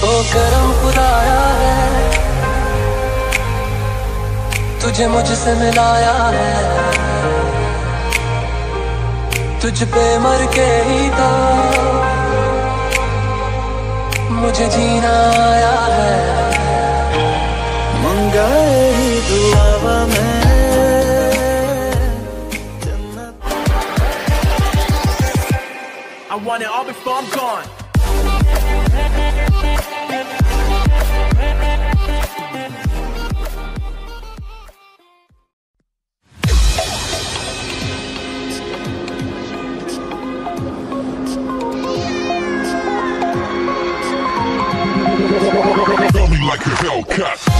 ओ करम खुदाया है। तुझे मुझसे मिलाया है। तुझ पे मर के ही तो मुझे जीना आया है। मंगाए ही दुआवा में। I want it all before I'm gone. Like a Hellcat.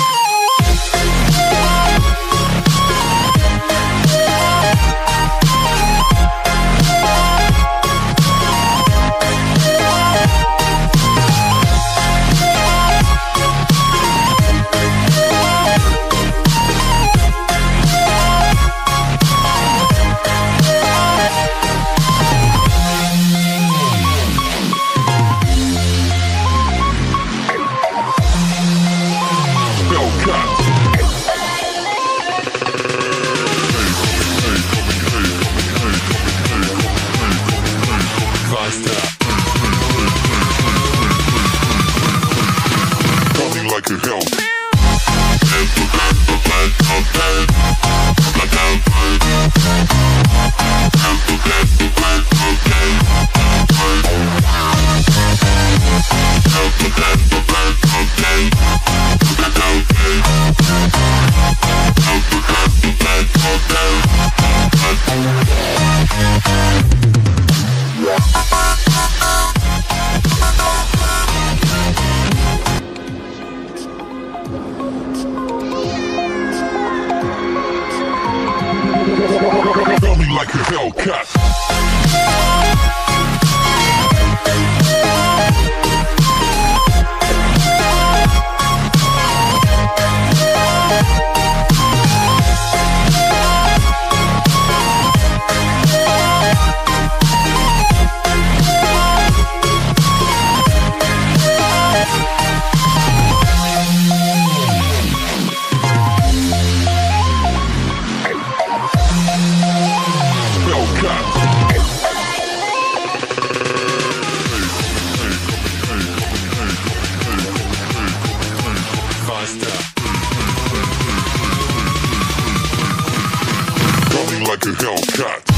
Yeah. Like a Hellcat. Like a Hellcat.